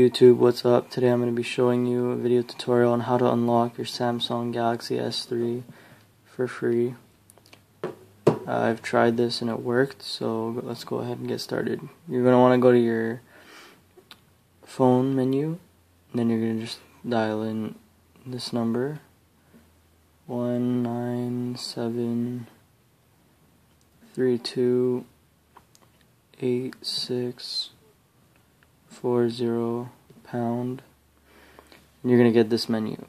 YouTube, what's up? Today I'm going to be showing you a video tutorial on how to unlock your Samsung Galaxy S3 for free. I've tried this and it worked, so let's go ahead and get started. You're going to want to go to your phone menu, then you're going to just dial in this number 1973286 four zero pound. And you're gonna get this menu.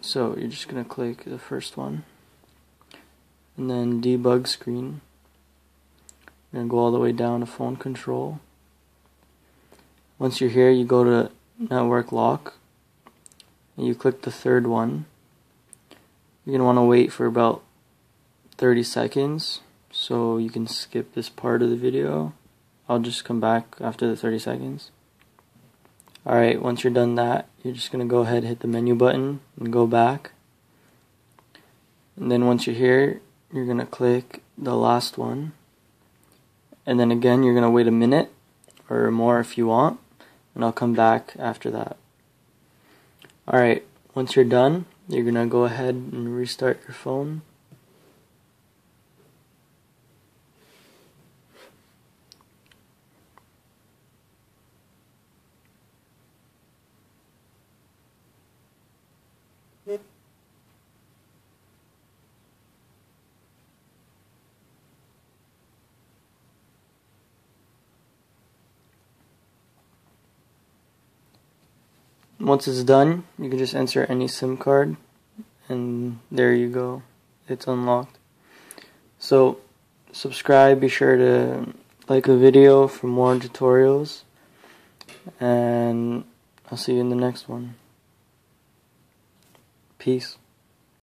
So you're just gonna click the first one. And then debug screen. You're gonna go all the way down to phone control. Once you're here you go to network lock. And you click the third one. You're gonna want to wait for about 30 seconds. So you can skip this part of the video. I'll just come back after the 30 seconds Alright, once you're done that, you're just going to go ahead hit the menu button and go back. And then once you're here, you're going to click the last one. And then again, you're going to wait a minute or more if you want. And I'll come back after that. Alright, once you're done, you're going to go ahead and restart your phone. Once it's done, you can just enter any SIM card and there you go. It's unlocked. So, subscribe, be sure to like the video for more tutorials and I'll see you in the next one. Peace.